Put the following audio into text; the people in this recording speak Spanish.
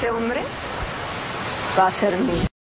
ese hombre va a ser mío.